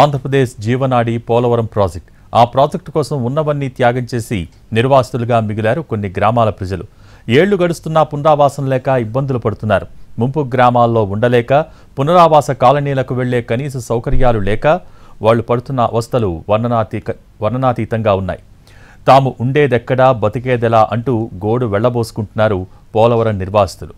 ఆంధ్రప్రదేశ్ జీవనాడి పోలవరం ప్రాజెక్ట్. ఆ ప్రాజెక్టు కోసం ఉన్నవన్నీ త్యాగం చేసి నిర్వాసితులుగా మిగిలారు కొన్ని గ్రామాల ప్రజలు. ఏళ్ళు గడుస్తున్నా పునరావాసం లేక ఇబ్బందులు పడుతున్నారు. ముంపు గ్రామాల్లో ఉండలేక పునరావాస కాలనీలకు వెళ్ళే కనీస సౌకర్యాలు లేక వాళ్ళు పడుతున్న అవస్థలు వర్ణనాతీ వర్ణనాతీతంగా ఉన్నాయి. తాము ఉండేదెక్కడా బతికేదెలా అంటూ గోడు వెళ్ళబోసుకుంటున్నారు పోలవరం నిర్వాసితులు.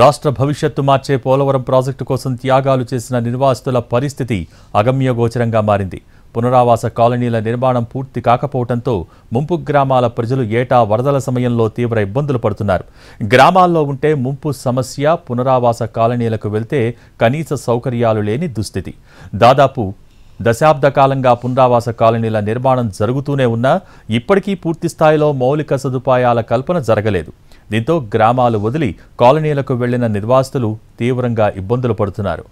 రాష్ట్ర భవిష్యత్తు మార్చే పోలవరం ప్రాజెక్టు కోసం త్యాగాలు చేసిన నిర్వాసితుల పరిస్థితి అగమ్యగోచరంగా మారింది. పునరావాస కాలనీల నిర్మాణం పూర్తి కాకపోవడంతో ముంపు గ్రామాల ప్రజలు ఏటా వరదల సమయంలో తీవ్ర ఇబ్బందులు పడుతున్నారు. గ్రామాల్లో ఉంటే ముంపు సమస్య పునరావాస కాలనీలకు వెళ్తే కనీస సౌకర్యాలు లేని దుస్థితి. దాదాపు దశాబ్ద కాలంగా పునరావాస కాలనీల నిర్మాణం జరుగుతూనే ఉన్నా ఇప్పటికీ పూర్తి స్థాయిలో మౌలిక సదుపాయాల కల్పన జరగలేదు. దీంతో గ్రామాలు వదిలి కాలనీలకు వెళ్ళిన నిర్వాసితులు తీవ్రంగా ఇబ్బందులు పడుతున్నారు.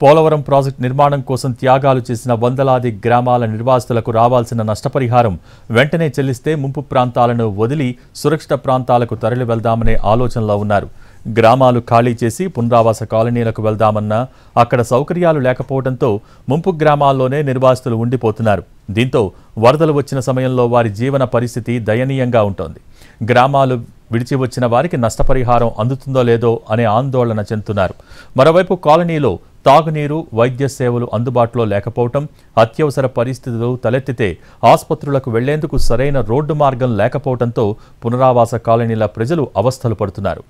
పోలవరం ప్రాజెక్టు నిర్మాణం కోసం త్యాగాలు చేసిన వందలాది గ్రామాల నిర్వాసితులకు రావాల్సిన నష్టపరిహారం వెంటనే చెల్లిస్తే ముంపు ప్రాంతాలను వదిలి సురక్షిత ప్రాంతాలకు తరలి వెళ్దామనే ఆలోచనలో ఉన్నారు. గ్రామాలు ఖాళీ చేసి పునరావాస కాలనీలకు వెళ్దామన్నా అక్కడ సౌకర్యాలు లేకపోవడంతో ముంపు గ్రామాల్లోనే నిర్వాసితులు ఉండిపోతున్నారు. దీంతో వరదలు వచ్చిన సమయంలో వారి జీవన పరిస్థితి దయనీయంగా ఉంటోంది. గ్రామాలు విడిచి వచ్చిన వారికి నష్టపరిహారం అందుతుందో లేదో అనే ఆందోళన చెందుతున్నారు. మరోవైపు కాలనీలో తాగునీరు వైద్య సేవలు అందుబాటులో లేకపోవటం అత్యవసర పరిస్థితులు తలెత్తితే ఆసుపత్రులకు వెళ్ళేందుకు సరైన రోడ్డు మార్గం లేకపోవడంతో పునరావాస కాలనీల ప్రజలు అవస్థలు పడుతున్నారు.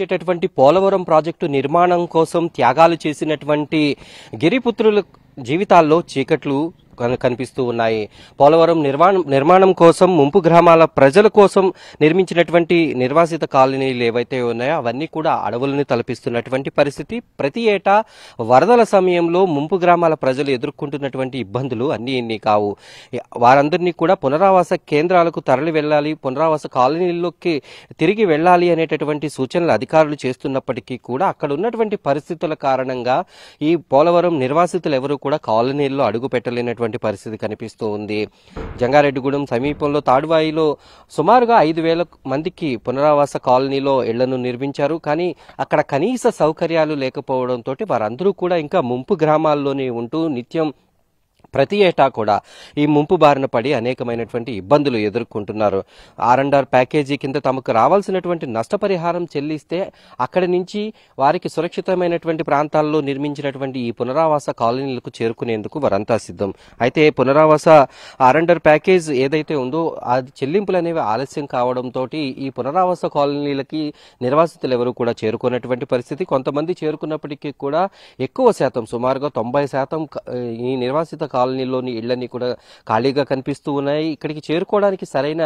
వచ్చేటటువంటి పోలవరం ప్రాజెక్టు నిర్మాణం కోసం త్యాగాలు చేసినటువంటి గిరిపుత్రుల జీవితాల్లో చీకట్లు కనిపిస్తూ ఉన్నాయి. పోలవరం నిర్మాణం నిర్మాణం కోసం ముంపు గ్రామాల ప్రజల కోసం నిర్మించినటువంటి నిర్వాసిత కాలనీలు ఏవైతే ఉన్నాయో అవన్నీ కూడా అడవులను తలపిస్తున్నటువంటి పరిస్థితి. ప్రతి ఏటా వరదల సమయంలో ముంపు గ్రామాల ప్రజలు ఎదుర్కొంటున్నటువంటి ఇబ్బందులు అన్నీ ఇన్ని కావు. వారందరినీ కూడా పునరావాస కేంద్రాలకు తరలి వెళ్ళాలి పునరావాస కాలనీల్లోకి తిరిగి వెళ్ళాలి అనేటటువంటి సూచనలు అధికారులు చేస్తున్నప్పటికీ కూడా అక్కడ ఉన్నటువంటి పరిస్థితుల కారణంగా ఈ పోలవరం నిర్వాసితులు ఎవరు కూడా కాలనీల్లో అడుగు పెట్టలేనటువంటి పరిస్థితి కనిపిస్తూ ఉంది. జంగారెడ్డిగూడెం సమీపంలో తాడువాయిలో సుమారుగా ఐదు వేల మందికి పునరావాస కాలనీలో ఇళ్ళను నిర్మించారు. కానీ అక్కడ కనీస సౌకర్యాలు లేకపోవడంతో వారందరూ కూడా ఇంకా ముంపు గ్రామాల్లోనే ఉంటూ నిత్యం ప్రతి ఏటా కూడా ఈ ముంపు బారిన పడి అనేకమైనటువంటి ఇబ్బందులు ఎదుర్కొంటున్నారు. ఆర్ అండ్ ఆర్ ప్యాకేజీ కింద తమకు రావాల్సినటువంటి నష్టపరిహారం చెల్లిస్తే అక్కడి నుంచి వారికి సురక్షితమైనటువంటి ప్రాంతాల్లో నిర్మించినటువంటి ఈ పునరావాస కాలనీలకు చేరుకునేందుకు వారంతా సిద్ధం. అయితే పునరావాస ఆర్ అండ్ ఆర్ ప్యాకేజ్ ఏదైతే ఉందో అది చెల్లింపులు అనేవి ఆలస్యం కావడంతో ఈ పునరావాస కాలనీలకి నిర్వాసితులు ఎవరు కూడా చేరుకున్నటువంటి పరిస్థితి. కొంతమంది చేరుకున్నప్పటికీ కూడా ఎక్కువ శాతం సుమారుగా తొంభై శాతం ఈ నిర్వాసిత కాలనీలోని ఇళ్ళన్నీ కూడా ఖాళీగా కనిపిస్తూ ఉన్నాయి. ఇక్కడికి చేరుకోవడానికి సరైన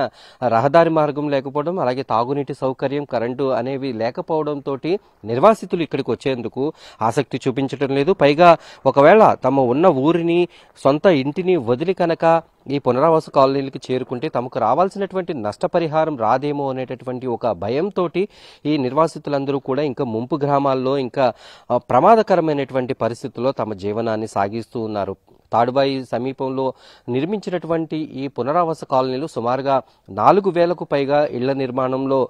రహదారి మార్గం లేకపోవడం అలాగే తాగునీటి సౌకర్యం కరెంటు అనేవి లేకపోవడంతో నిర్వాసితులు ఇక్కడికి వచ్చేందుకు ఆసక్తి చూపించడం లేదు. పైగా ఒకవేళ తమ ఉన్న ఊరిని సొంత ఇంటిని వదిలి కనుక ఈ పునరావాస కాలనీలకు చేరుకుంటే తమకు రావాల్సినటువంటి నష్టపరిహారం రాదేమో అనేటటువంటి ఒక భయంతో ఈ నిర్వాసితులందరూ కూడా ఇంకా ముంపు గ్రామాల్లో ఇంకా ప్రమాదకరమైనటువంటి పరిస్థితుల్లో తమ జీవనాన్ని సాగిస్తూ ఉన్నారు. తాడుబాయి సమీపంలో నిర్మించినటువంటి ఈ పునరావాస కాలనీలు సుమారుగా నాలుగు వేలకు పైగా ఇళ్ళ నిర్మాణంలో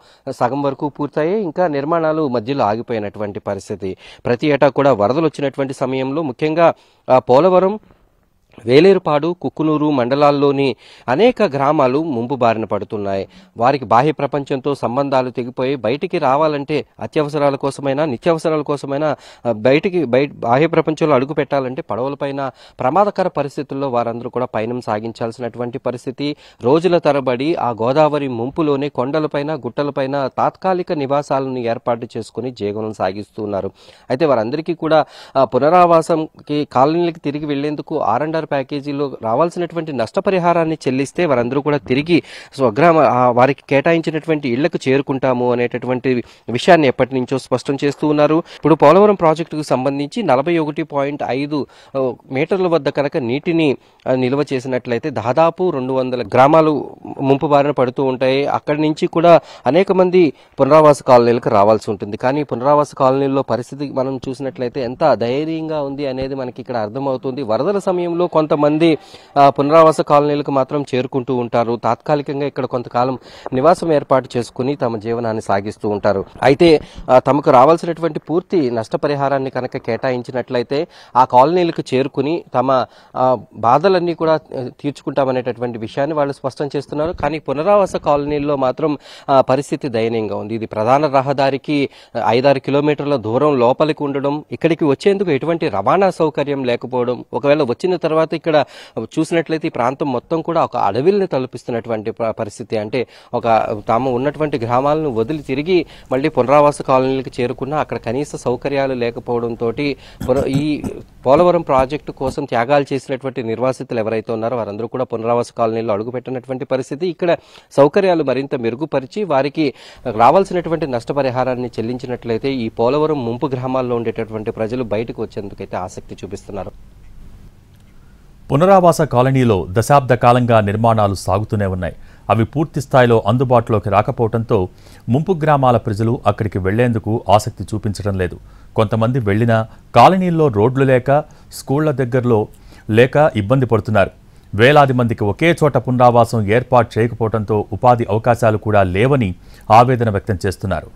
సగం వరకు పూర్తయ్యాయి ఇంకా నిర్మాణాలు మధ్యలో ఆగిపోయినటువంటి పరిస్థితి. ప్రతి ఏటా కూడా వరదలు వచ్చినటువంటి సమయంలో ముఖ్యంగా పోలవరం వేలేరుపాడు కుక్కునూరు మండలాల్లోని అనేక గ్రామాలు ముంపు బారిన పడుతున్నాయి. వారికి బాహ్య ప్రపంచంతో సంబంధాలు తెగిపోయి బయటికి రావాలంటే అత్యవసరాల కోసమైనా నిత్యావసరాల కోసమైనా బయటికి బయట బాహ్య ప్రపంచంలో అడుగు పెట్టాలంటే పడవలపైన ప్రమాదకర పరిస్థితుల్లో వారందరూ కూడా పయనం సాగించాల్సినటువంటి పరిస్థితి. రోజుల తరబడి ఆ గోదావరి ముంపులోనే కొండలపైన గుట్టలపైన తాత్కాలిక నివాసాలను ఏర్పాటు చేసుకుని జీవనం సాగిస్తున్నారు. అయితే వారందరికీ కూడా పునరావాసంకి కాలనీలకు తిరిగి వెళ్ళేందుకు ఆరండ ఆర్ ప్యాకేజీలో రావాల్సినటువంటి నష్టపరిహారాన్ని చెల్లిస్తే వారందరూ కూడా తిరిగి స్వగ్రామ వారికి కేటాయించినటువంటి ఇళ్ళకు చేరుకుంటాము అనేటటువంటి విషయాన్ని ఎప్పటి నుంచో స్పష్టం చేస్తూ ఉన్నారు. ఇప్పుడు పోలవరం ప్రాజెక్టుకు సంబంధించి నలభై ఒకటి పాయింట్ ఐదు మీటర్ల వద్ద కనుక నీటిని నిల్వ చేసినట్లయితే దాదాపు రెండు వందల గ్రామాలు ముంపు బారిన పడుతూ ఉంటాయి. అక్కడి నుంచి కూడా అనేక మంది పునరావాస కాలనీలకు రావాల్సి ఉంటుంది. కానీ పునరావాస కాలనీల్లో పరిస్థితి మనం చూసినట్లయితే ఎంత ధైర్యంగా ఉంది అనేది మనకి ఇక్కడ అర్థమవుతుంది. వరదల సమయంలో కొంతమంది పునరావాస కాలనీలకు మాత్రం చేరుకుంటూ ఉంటారు. తాత్కాలికంగా ఇక్కడ కొంతకాలం నివాసం ఏర్పాటు చేసుకుని తమ జీవనాన్ని సాగిస్తూ ఉంటారు. అయితే తమకు రావాల్సినటువంటి పూర్తి నష్టపరిహారాన్ని కనుక కేటాయించినట్లయితే ఆ కాలనీలకు చేరుకుని తమ బాధలన్నీ కూడా తీర్చుకుంటామనేటటువంటి విషయాన్ని వాళ్ళు స్పష్టం చేస్తున్నారు. కానీ పునరావాస కాలనీల్లో మాత్రం పరిస్థితి దయనీయంగా ఉంది. ఇది ప్రధాన రహదారికి ఐదారు కిలోమీటర్ల దూరం లోపలికి ఉండడం ఇక్కడికి వచ్చేందుకు ఎటువంటి రవాణా సౌకర్యం లేకపోవడం ఒకవేళ వచ్చిన తర్వాత ఇక్కడ చూసినట్లయితే ఈ ప్రాంతం మొత్తం కూడా ఒక అడవిల్ని తలపిస్తున్నటువంటి పరిస్థితి. అంటే ఒక తాము ఉన్నటువంటి గ్రామాలను వదిలి తిరిగి మళ్ళీ పునరావాస కాలనీలకు చేరుకున్న అక్కడ కనీస సౌకర్యాలు లేకపోవడంతో ఈ పోలవరం ప్రాజెక్టు కోసం త్యాగాలు చేసినటువంటి నిర్వాసితులు ఎవరైతే ఉన్నారో వారందరూ కూడా పునరావాస కాలనీలో అడుగుపెట్టినటువంటి పరిస్థితి. ఇక్కడ సౌకర్యాలు మరింత మెరుగుపరిచి వారికి రావాల్సినటువంటి నష్టపరిహారాన్ని చెల్లించినట్లయితే ఈ పోలవరం ముంపు గ్రామాల్లో ఉండేటటువంటి ప్రజలు బయటకు వచ్చేందుకైతే ఆసక్తి చూపిస్తున్నారు. పునరావాస కాలనీలో దశాబ్ద కాలంగా నిర్మాణాలు సాగుతూనే ఉన్నాయి. అవి పూర్తి స్థాయిలో అందుబాటులోకి రాకపోవడంతో ముంపు గ్రామాల ప్రజలు అక్కడికి వెళ్ళేందుకు ఆసక్తి చూపించడం లేదు. కొంతమంది వెళ్ళినా కాలనీల్లో రోడ్లు లేక స్కూళ్ళ దగ్గరలో లేక ఇబ్బంది పడుతున్నారు. వేలాది మందికి ఒకే చోట పునరావాసం ఏర్పాటు చేయకపోవడంతో ఉపాధి అవకాశాలు కూడా లేవని ఆవేదన వ్యక్తం చేస్తున్నారు.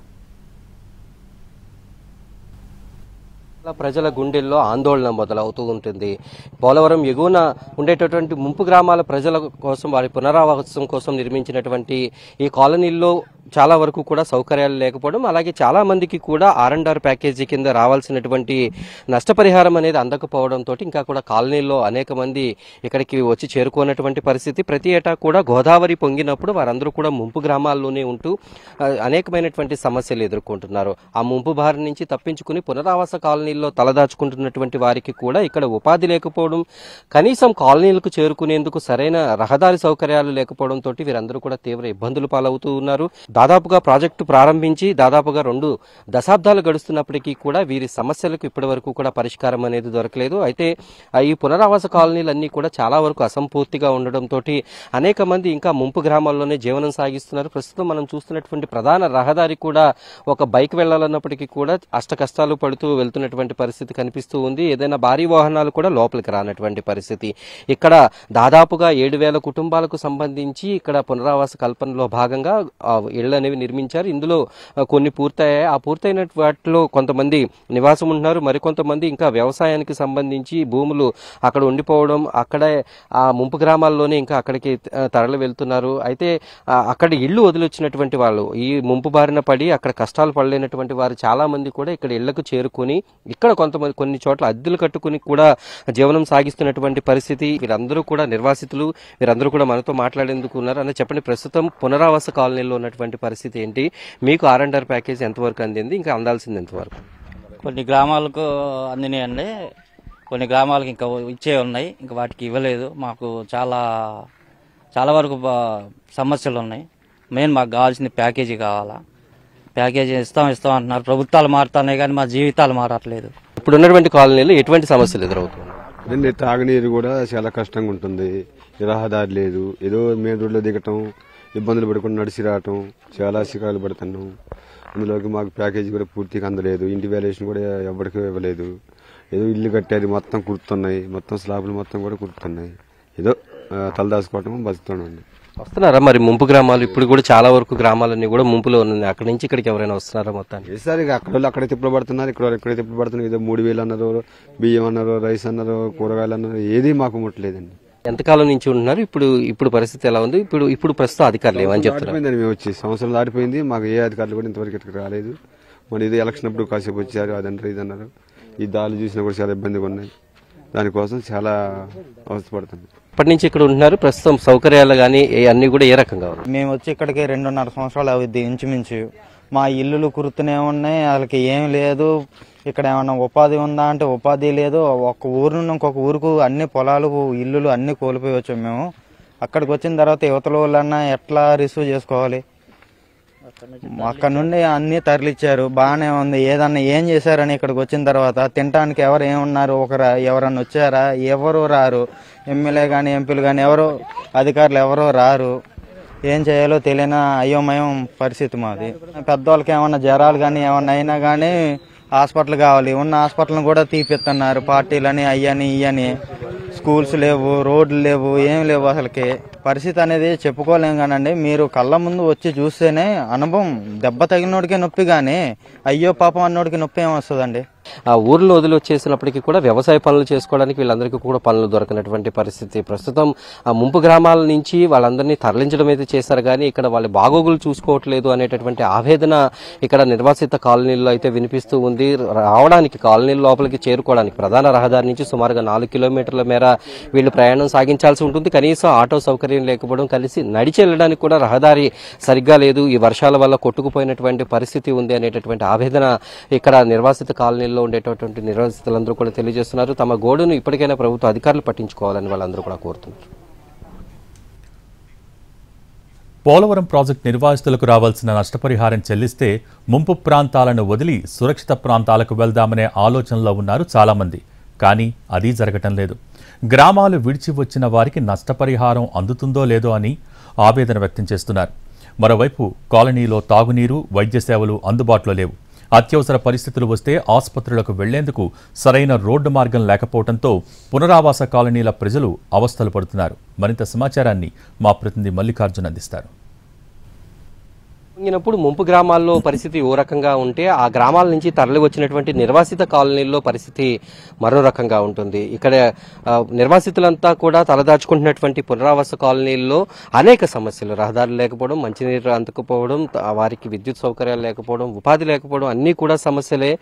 ప్రజల గుండెల్లో ఆందోళన మొదలవుతూ ఉంటుంది. పోలవరం ఎగువన ఉండేటటువంటి ముంపు గ్రామాల ప్రజల కోసం వారి పునరావాసం కోసం నిర్మించినటువంటి ఈ కాలనీల్లో చాలా వరకు కూడా సౌకర్యాలు లేకపోవడం అలాగే చాలా మందికి కూడా ఆర్ అండ్ ఆర్ ప్యాకేజీ కింద రావాల్సినటువంటి నష్టపరిహారం అనేది అందకపోవడంతో ఇంకా కూడా కాలనీల్లో అనేక మంది ఇక్కడికి వచ్చి చేరుకున్నటువంటి పరిస్థితి. ప్రతి ఏటా కూడా గోదావరి పొంగినప్పుడు వారందరూ కూడా ముంపు గ్రామాల్లోనే ఉంటూ అనేకమైనటువంటి సమస్యలు ఎదుర్కొంటున్నారు. ఆ ముంపు బారి నుంచి తప్పించుకుని పునరావాస కాలనీల్లో తలదాచుకుంటున్నటువంటి వారికి కూడా ఇక్కడ ఉపాధి లేకపోవడం కనీసం కాలనీలకు చేరుకునేందుకు సరైన రహదారి సౌకర్యాలు లేకపోవడంతో వీరందరూ కూడా తీవ్ర ఇబ్బందులు పాలవుతూ ఉన్నారు. దాదాపుగా ప్రాజెక్టు ప్రారంభించి దాదాపుగా రెండు దశాబ్దాలు గడుస్తున్నప్పటికీ కూడా వీరి సమస్యలకు ఇప్పటి వరకు కూడా పరిష్కారం అనేది దొరకలేదు. అయితే ఈ పునరావాస కాలనీలన్నీ కూడా చాలా వరకు అసంపూర్తిగా ఉండడంతో అనేక మంది ఇంకా ముంపు గ్రామాల్లోనే జీవనం సాగిస్తున్నారు. ప్రస్తుతం మనం చూస్తున్నటువంటి ప్రధాన రహదారి కూడా ఒక బైక్ వెళ్ళాలన్నప్పటికీ కూడా అష్ట కష్టాలు పడుతూ వెళ్తున్నటువంటి పరిస్థితి కనిపిస్తూ ఉంది. ఏదైనా భారీ వాహనాలు కూడా లోపలికి రానటువంటి పరిస్థితి. ఇక్కడ దాదాపుగా ఏడు వేల కుటుంబాలకు సంబంధించి ఇక్కడ పునరావాస కల్పనలో భాగంగా ఇళ్ళు అనేవి నిర్మించారు. ఇందులో కొన్ని పూర్తయ్యాయి. ఆ పూర్తయిన వాటిలో కొంతమంది నివాసం ఉంటున్నారు. మరికొంతమంది ఇంకా వ్యవసాయానికి సంబంధించి భూములు అక్కడ ఉండిపోవడం అక్కడే ఆ ముంపు గ్రామాల్లోనే ఇంకా అక్కడికి తరలి వెళ్తున్నారు. అయితే అక్కడ ఇళ్ళు వదిలొచ్చినటువంటి వాళ్ళు ఈ ముంపు బారిన పడి అక్కడ కష్టాలు పడలేనటువంటి వారు చాలా మంది కూడా ఇక్కడ ఇళ్ళకు చేరుకుని ఇక్కడ కొంతమంది కొన్ని చోట్ల అద్దెలు కట్టుకుని కూడా జీవనం సాగిస్తున్నటువంటి పరిస్థితి. వీరందరూ కూడా నిర్వాసితులు. వీరందరూ కూడా మనతో మాట్లాడేందుకు ఉన్నారు. అని చెప్పండి. ప్రస్తుతం పునరావాస కాలనీలో ఉన్నటువంటి పరిస్థితి ఏంటి? మీకు ఆర్ అండ్ ఆర్ ప్యాకేజ్ ఎంతవరకు అందింది? ఇంకా అందాల్సింది ఎంతవరకు? కొన్ని గ్రామాలకు అందినాయండి కొన్ని గ్రామాలకు ఇంకా ఇచ్చే ఉన్నాయి. ఇంకా వాటికి ఇవ్వలేదు. మాకు చాలా చాలా వరకు సమస్యలు ఉన్నాయి. మెయిన్ మాకు కావాల్సింది ప్యాకేజీ కావాలా. ప్యాకేజీ ఇస్తాం ఇస్తాం అంటున్నారు. ప్రభుత్వాలు మారుతున్నాయి కానీ మా జీవితాలు మారట్లేదు. ఇప్పుడు ఉన్నటువంటి కాలనీలో ఎటువంటి సమస్యలు ఎదురవుతున్నాయి? తాగునీరు కూడా చాలా కష్టంగా ఉంటుంది. రహదారి లేదు. ఏదో మెయిన్ రోడ్లో దిగటం ఇబ్బందులు పడుకుని నడిచి రావటం చాలా శిఖరాలు పడుతున్నాం. అందులోకి మాకు ప్యాకేజీ కూడా పూర్తిగా అందలేదు. ఇంటి వాల్యుయేషన్ కూడా ఎవరికి ఇవ్వలేదు. ఏదో ఇల్లు కట్టారు మొత్తం కుడుతున్నాయి. మొత్తం స్లాబ్లు మొత్తం కూడా కుడుతున్నాయి. ఏదో తలదాచుకోవటం బతుకుతున్నాం వస్తున్నారా మరి ముంపు గ్రామాలు? ఇప్పుడు కూడా చాలా వరకు గ్రామాలన్నీ కూడా ముంపులో ఉన్నాయి. అక్కడి నుంచి ఇక్కడికి ఎవరైనా వస్తున్నారా మొత్తానికి? ఈసారి అక్కడ వాళ్ళు అక్కడే తిప్పులు పడుతున్నారు. ఇక్కడ వాళ్ళు ఇక్కడే తిప్పులు పడుతున్నారు. ఏదో మూడు వేలు అన్నారు బియ్యం అన్నారు రైస్ అన్నారు కూరగాయలు అన్నారు ఏది మాకు ముట్టలేదండి. ఎంతకాలం నుంచి ఉంటున్నారు? ఇప్పుడు ఇప్పుడు పరిస్థితి ఎలా ఉంది? ఇప్పుడు ఇప్పుడు ప్రస్తుతం అధికారులు ఏమని చెప్తున్నారు? మేము వచ్చి. సంవత్సరం దాటిపోయింది. మాకు ఏ అధికారులు కూడా ఇంతవరకు ఇక్కడికి రాలేదు. మరి ఇది ఎలక్షన్ అప్పుడు కాసేపు వచ్చారు అదంటారు ఇది అన్నారు ఈ దాడులు చూసినా కూడా చాలా ఇబ్బందిగా ఉన్నాయి. దానికోసం చాలా అవస్థపడుతుంది ఇప్పటి నుంచి ఇక్కడ ఉంటున్నారు. ప్రస్తుతం సౌకర్యాలు కానీ అన్ని కూడా ఏ రకంగా ఉన్నాయి? మేము వచ్చి ఇక్కడికి రెండున్నర సంవత్సరాలు అవుద్ది ఇంచుమించు. మా ఇల్లులు కురుతూనే ఉన్నాయి. వాళ్ళకి ఏం లేదు. ఇక్కడ ఏమన్నా ఉపాధి ఉందా అంటే ఉపాధి లేదు. ఒక ఊరు నుండి ఇంకొక ఊరుకు అన్ని పొలాలు ఇల్లులు అన్నీ కోల్పోయి వచ్చాం మేము. అక్కడికి వచ్చిన తర్వాత యువతల వాళ్ళన్నా ఎట్లా రిసీవ్ చేసుకోవాలి? అక్కడ నుండి అన్నీ తరలిచ్చారు. బాగానే ఉంది. ఏదన్నా ఏం చేశారని ఇక్కడికి వచ్చిన తర్వాత తినడానికి ఎవరు ఏమున్నారు? ఒకరు ఎవరన్నా వచ్చారా? ఎవరు రారు? ఎమ్మెల్యే కానీ ఎంపీలు కానీ ఎవరు అధికారులు ఎవరో రారు. ఏం చేయాలో తెలియని అయోమయం పరిస్థితి మాది. పెద్దవాళ్ళకి ఏమన్నా జ్వరాలు కానీ ఏమన్నా అయినా కానీ హాస్పిటల్ కావాలి. ఉన్న హాస్పిటల్ని కూడా తీపిస్తున్నారు. పార్టీలని అయ్యని ఇయ్యని స్కూల్స్ లేవు రోడ్లు లేవు ఏం లేవు అసలుకి. పరిస్థితి అనేది చెప్పుకోలేం కానండి. మీరు కళ్ళ ముందు వచ్చి చూస్తేనే అనుభవం దెబ్బ తగిలినోడికే నొప్పి కానీ అయ్యో పాపం అన్నోడికి నొప్పి ఏమొస్తుందండి ఆ ఊర్లో వదిలి వచ్చేసినప్పటికీ కూడా వ్యవసాయ పనులు చేసుకోవడానికి వీళ్ళందరికీ కూడా పనులు దొరకనటువంటి పరిస్థితి. ప్రస్తుతం ఆ ముంపు గ్రామాల నుంచి వాళ్ళందరినీ తరలించడం అయితే చేశారు. కానీ ఇక్కడ వాళ్ళ బాగోగులు చూసుకోవట్లేదు అనేటటువంటి ఆవేదన ఇక్కడ నిర్వాసిత కాలనీల్లో అయితే వినిపిస్తూ ఉంది. రావడానికి కాలనీ లోపలికి చేరుకోవడానికి ప్రధాన రహదారి నుంచి సుమారుగా నాలుగు కిలోమీటర్ల మేర వీళ్ళు ప్రయాణం సాగించాల్సి ఉంటుంది. కనీసం ఆటో సౌకర్యం లేకపోవడం కలిసి నడిచి వెళ్ళడానికి కూడా రహదారి సరిగ్గా లేదు. ఈ వర్షాల వల్ల కొట్టుకుపోయినటువంటి పరిస్థితి ఉంది అనేటటువంటి ఆవేదన ఇక్కడ నిర్వాసిత కాలనీల్లో ఉండేటటువంటి నిర్వాసితులందరూ కూడా తెలియజేస్తున్నారు. తమ గోడును ఇప్పటికైనా ప్రభుత్వ అధికారులు పట్టించుకోవాలని వాళ్ళందరూ కూడా కోరుతున్నారు. పోలవరం ప్రాజెక్టు నిర్వాసితులకు రావాల్సిన నష్టపరిహారం చెల్లిస్తే ముంపు ప్రాంతాలను వదిలి సురక్షిత ప్రాంతాలకు వెళ్దామనే ఆలోచనలో ఉన్నారు చాలామంది. కానీ అది జరగటం లేదు. గ్రామాలు విడిచి వచ్చిన వారికి నష్టపరిహారం అందుతుందో లేదో అని ఆవేదన వ్యక్తం చేస్తున్నారు. మరోవైపు కాలనీలో తాగునీరు వైద్య సేవలు అందుబాటులో లేవు. అత్యవసర పరిస్థితులు వస్తే ఆసుపత్రులకు వెళ్ళేందుకు సరైన రోడ్డు మార్గం లేకపోవడంతో పునరావాస కాలనీల ప్రజలు అవస్థలు పడుతున్నారు. మరింత సమాచారాన్ని మా ప్రతినిధి మల్లికార్జున్ అందిస్తారు. పొంగినప్పుడు ముంపు గ్రామాల్లో పరిస్థితి ఓ రకంగా ఉంటే ఆ గ్రామాల నుంచి తరలి వచ్చినటువంటి నిర్వాసిత కాలనీల్లో పరిస్థితి మరో రకంగా ఉంటుంది. ఇక్కడ నిర్వాసితులంతా కూడా తలదాచుకుంటున్నటువంటి పునరావాస కాలనీల్లో అనేక సమస్యలు. రహదారులు లేకపోవడం మంచినీరు అందకపోవడం వారికి విద్యుత్ సౌకర్యాలు లేకపోవడం ఉపాధి లేకపోవడం అన్నీ కూడా సమస్యలే.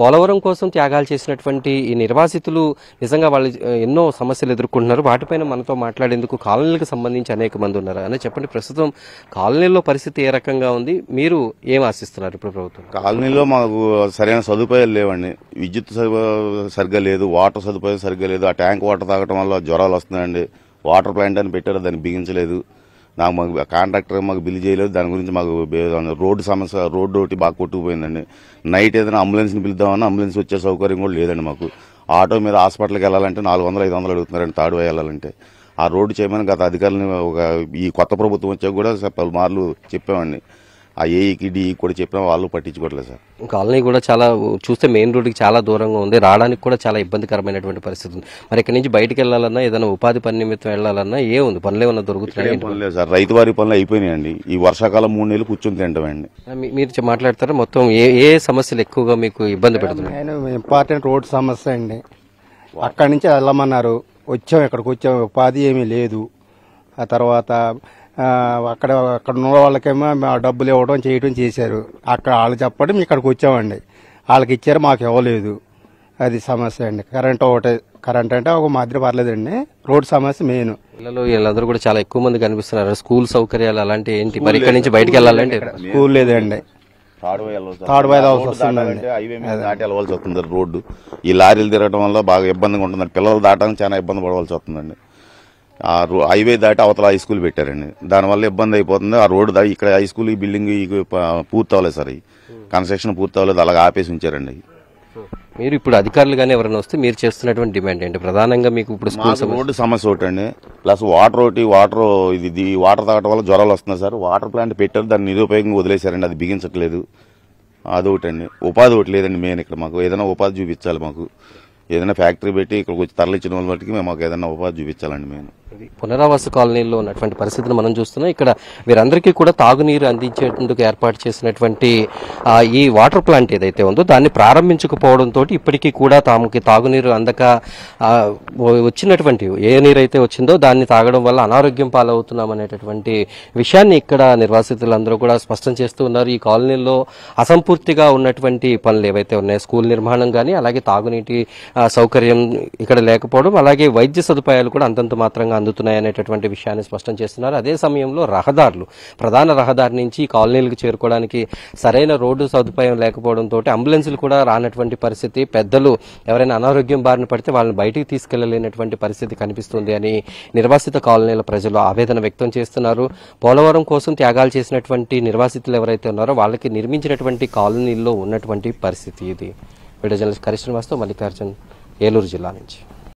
పోలవరం కోసం త్యాగాలు చేసినటువంటి ఈ నిర్వాసితులు నిజంగా వాళ్ళు ఎన్నో సమస్యలు ఎదుర్కొంటున్నారు. వాటిపైన మనతో మాట్లాడేందుకు కాలనీలకు సంబంధించి అనేక మంది ఉన్నారు. అని చెప్పండి ప్రస్తుతం కాలనీలో పరిస్థితి ఏ రకంగా ఉంది. మీరు ఏం ఆశిస్తున్నారు ఇప్పుడు ప్రభుత్వం? కాలనీలో మాకు సరైన సదుపాయాలు లేవండి. విద్యుత్ సరిగ్గా లేదు వాటర్ సదుపాయం సరిగ్గా లేదు. ఆ ట్యాంక్ వాటర్ తాగటం వల్ల జ్వరాలు వస్తున్నాయండి. వాటర్ ప్లాంట్ అని పెట్టారు దాన్ని బిగించలేదు. నాకు మాకు కాంట్రాక్టర్ మాకు బిల్ చేయలేదు. దాని గురించి మాకు రోడ్డు సమస్య రోడ్డు ఒకటి బాగా కొట్టుకుపోయిందండి. నైట్ ఏదైనా అంబులెన్స్ని పిలుద్దామన్నా అంబులెన్స్ వచ్చే సౌకర్యం కూడా లేదండి మాకు. ఆటో మీద హాస్పిటల్కి వెళ్ళాలంటే నాలుగు వందలు ఐదు వందలు అడుగుతున్నారండి తాడు వెళ్ళాలంటే ఆ రోడ్డు చేయమని గత అధికారులని ఒక ఈ కొత్త ప్రభుత్వం వచ్చాక కూడా పలుమార్లు చెప్పామండి. ఆ ఏఈకి డిఈకి కూడా చెప్పినా వాళ్ళు పట్టించుకోవట్లేదు సార్. కాలనీ కూడా చాలా చూస్తే మెయిన్ రోడ్డుకి చాలా దూరంగా ఉంది. రావడానికి కూడా చాలా ఇబ్బందికరమైనటువంటి పరిస్థితి ఉంది. మరి ఇక్కడ నుంచి బయటికి వెళ్ళాలన్నా ఏదైనా ఉపాధి పని నిమిత్తం వెళ్ళాలన్నా ఏముంది పనులు ఏమన్నా దొరుకుతున్నాయి ఏం పని లేదు సార్. రైతు వారి పనులు అయిపోయినాయండి. ఈ వర్షాకాలం మూడు నెలలు కూర్చొని తింటామండి మీరు మాట్లాడతారా? మొత్తం ఏ ఏ సమస్యలు ఎక్కువగా మీకు ఇబ్బంది పెడుతున్నాయి? నేను ఇంపార్టెంట్ రోడ్ సమస్య అండి. అక్కడి నుంచి వెళ్ళమన్నారు. వచ్చాం ఇక్కడికి వచ్చాం. ఉపాధి ఏమీ లేదు. ఆ తర్వాత అక్కడ అక్కడ ఉన్న వాళ్ళకేమో డబ్బులు ఇవ్వడం చేయడం చేశారు. అక్కడ వాళ్ళు చెప్పడం ఇక్కడికి వచ్చామండి. వాళ్ళకి ఇచ్చారు మాకు ఇవ్వలేదు. అది సమస్య అండి. కరెంట్ ఒకటే కరెంట్ అంటే ఒక మాదిరి పర్లేదండి. రోడ్ సమస్య మెయిన్. పిల్లలు వీళ్ళందరూ కూడా చాలా ఎక్కువ మంది కనిపిస్తున్నారు. స్కూల్ సౌకర్యాలు అలాంటి ఏంటి? మరి ఇక్కడ నుంచి బయటికి వెళ్ళాలంటే స్కూల్ లేదండి. వస్తుంది. రోడ్డు. ఈ లారీలు తిరగడం వల్ల బాగా ఇబ్బందిగా ఉంటుందండి. పిల్లలు దాటడానికి చాలా ఇబ్బంది పడవలసి వస్తుందండి. ఆ హైవే దాటి అవతల హై స్కూల్ పెట్టారండి. దానివల్ల ఇబ్బంది అయిపోతుంది. ఆ రోడ్డు దా ఇక్కడ హై స్కూల్ ఈ బిల్డింగ్ పూర్తి అవ్వలేదు సార్. కన్స్ట్రక్షన్ పూర్తి అవ్వలేదు. అలాగే ఆపేసి ఉంచారండి. మీరు ఇప్పుడు అధికారులు కానీ ఎవరైనా వస్తే మీరు చేస్తున్నటువంటి డిమాండ్ ఏంటి? ప్రధానంగా మీకు ఇప్పుడు రోడ్డు సమస్య ఒకటి అండి. ప్లస్ వాటర్ ఒకటి వాటర్ ఇది ఇది వాటర్ తాగటం వల్ల జ్వరాలు వస్తున్నాయి సార్. వాటర్ ప్లాంట్ పెట్టారు. దాన్ని నిరుపయోగంగా వదిలేశారండి. అది బిగించట్లేదు. అదొకటి అండి. ఉపాధి ఒకటి లేదండి మెయిన్ ఇక్కడ మాకు. ఏదైనా ఉపాధి చూపించాలి మాకు. ఏదైనా ఫ్యాక్టరీ పెట్టి ఇక్కడికి వచ్చి తరలించిన వాళ్ళ మట్టుకి మేము మాకు ఏదైనా ఉపాధి చూపించాలండి మేము పునరావాస కాలనీలో ఉన్నటువంటి పరిస్థితిని మనం చూస్తున్నాం. ఇక్కడ వీరందరికీ కూడా తాగునీరు అందించేందుకు ఏర్పాటు చేసినటువంటి ఈ వాటర్ ప్లాంట్ ఏదైతే ఉందో దాన్ని ప్రారంభించకపోవడంతో ఇప్పటికీ కూడా తాముకి తాగునీరు అందక వచ్చినటువంటి ఏ నీరు అయితే వచ్చిందో దాన్ని తాగడం వల్ల అనారోగ్యం పాలవుతున్నాం అనేటటువంటి విషయాన్ని ఇక్కడ నిర్వాసితులందరూ కూడా స్పష్టం చేస్తూ ఉన్నారు. ఈ కాలనీలో అసంపూర్తిగా ఉన్నటువంటి పనులు ఏవైతే ఉన్నాయో స్కూల్ నిర్మాణం కానీ అలాగే తాగునీటి సౌకర్యం ఇక్కడ లేకపోవడం అలాగే వైద్య సదుపాయాలు కూడా అంతంత మాత్రంగా అందుతున్నాయనేటటువంటి విషయాన్ని స్పష్టం చేస్తున్నారు. అదే సమయంలో రహదారులు ప్రధాన రహదారి నుంచి కాలనీలకు చేరుకోవడానికి సరైన రోడ్డు సదుపాయం లేకపోవడంతో అంబులెన్సులు కూడా రానటువంటి పరిస్థితి. పెద్దలు ఎవరైనా అనారోగ్యం బారిన పడితే వాళ్ళని బయటికి తీసుకెళ్ళలేనటువంటి పరిస్థితి కనిపిస్తుంది అని నిర్వాసిత కాలనీల ప్రజలు ఆవేదన వ్యక్తం చేస్తున్నారు. పోలవరం కోసం త్యాగాలు చేసినటువంటి నిర్వాసితులు ఎవరైతే ఉన్నారో వాళ్ళకి నిర్మించినటువంటి కాలనీల్లో ఉన్నటువంటి పరిస్థితి ఇది. వీడియో జర్నలిస్ట్ కరిశ్రీనివాస్తో మల్లికార్జున్ ఏలూరు జిల్లా నుంచి.